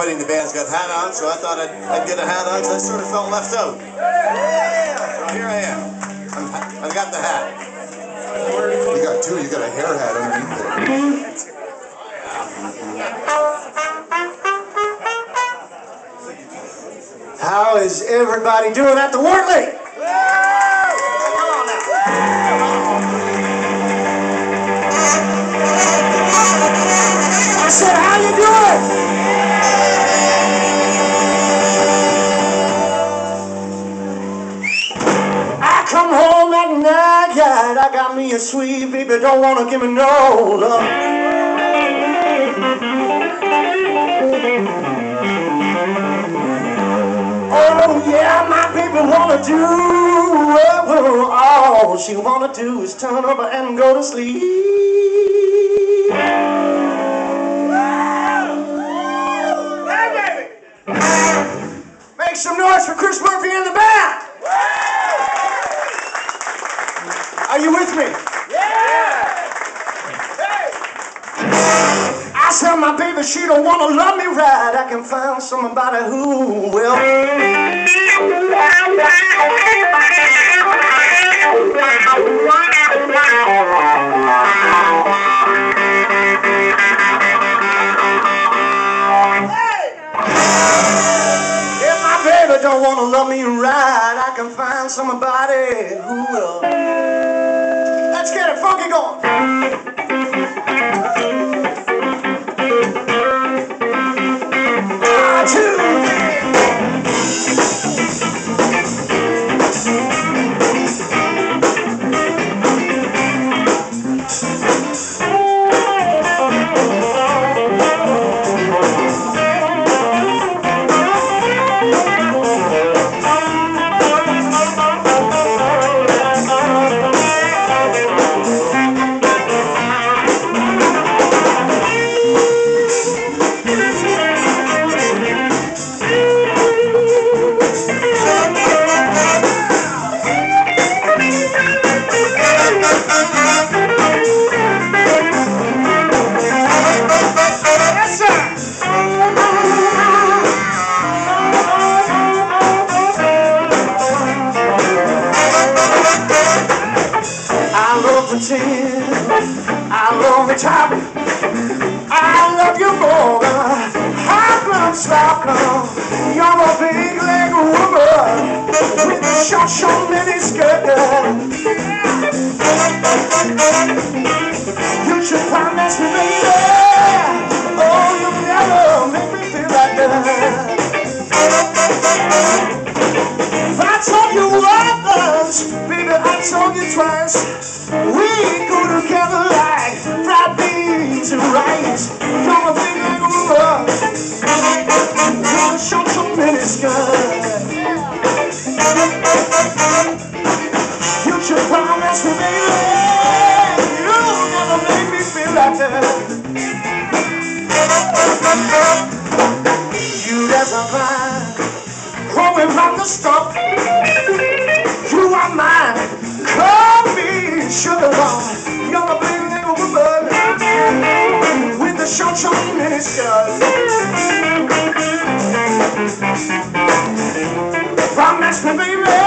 everybody in the band's got hat on, so I thought I'd, I'd get a hat on, because I sort of felt left out. So here I am. I'm, I've got the hat. You got two. You got a hair hat underneath it. How is everybody doing at the Wortley? I got me a sweet baby, don't wanna give me no love. Oh yeah, my baby wanna do well, all she wanna do is turn over and go to sleep. Make some noise for Chris Murphy in the band. Baby, she don't wanna love me right. I can find somebody who will. If my baby don't wanna love me right, I can find somebody who will. Let's get it funky going. Love pretend. I love the top. I love you more than high blood soccer. You're a big leg woman with a short, short mini skirt. You should promise me, baby. Oh, you'll never make me feel like that. I told you once, baby, I told you twice. Rice. You're a woman, with a short, short mini skirt. You should promise me, baby, you'll never make me feel like that. You vine growing from the stump. You are mine. Call me sugar bomb. You're a short, short. Promise me, baby,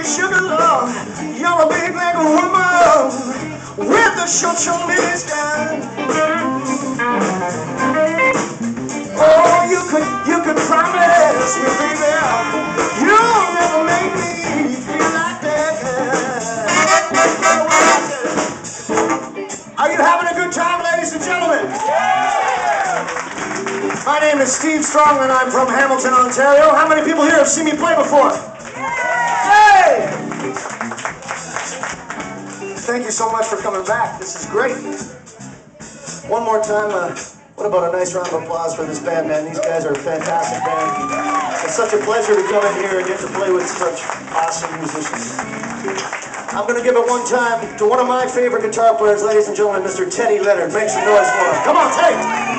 you sugar love. You're a big black woman with a short short stand. Oh, you could, you could promise me, baby, you'll never make me feel like that. Are you having a good time, ladies and gentlemen? My name is Steve Strongman and I'm from Hamilton, Ontario. How many people here have seen me play before? Thank you so much for coming back. This is great. One more time, uh, what about a nice round of applause for this band, man? These guys are a fantastic band. It's such a pleasure to come in here and get to play with such awesome musicians. I'm going to give it one time to one of my favorite guitar players, ladies and gentlemen, Mr. Teddy Leonard. Make some noise for him. Come on, Teddy!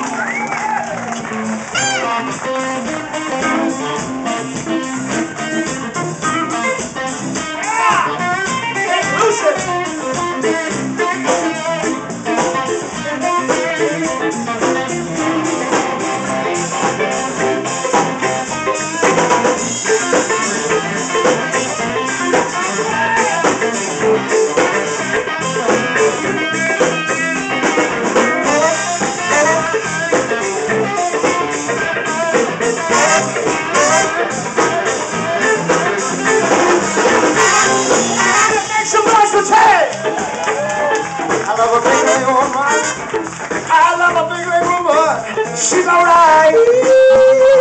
I love a big leg woman. She's alright.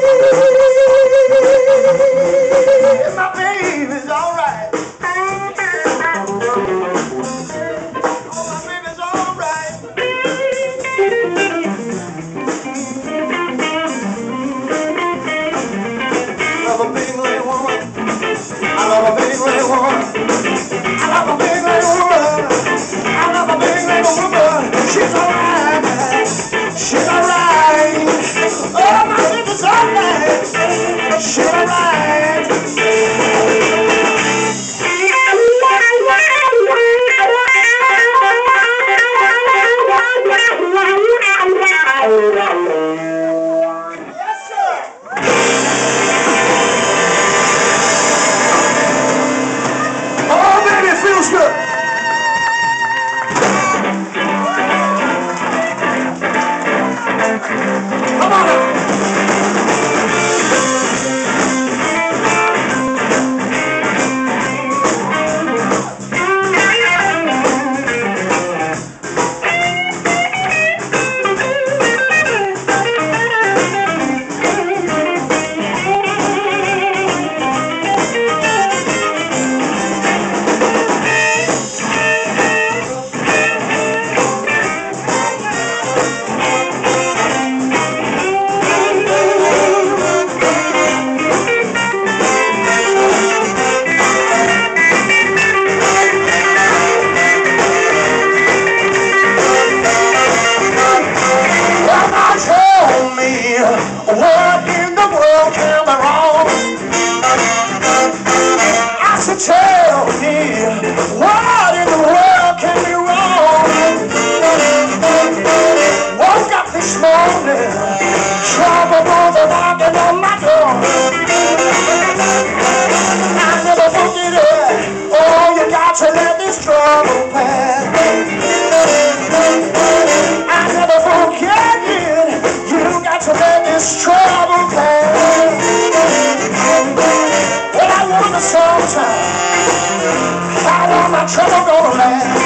Trouble gonna last.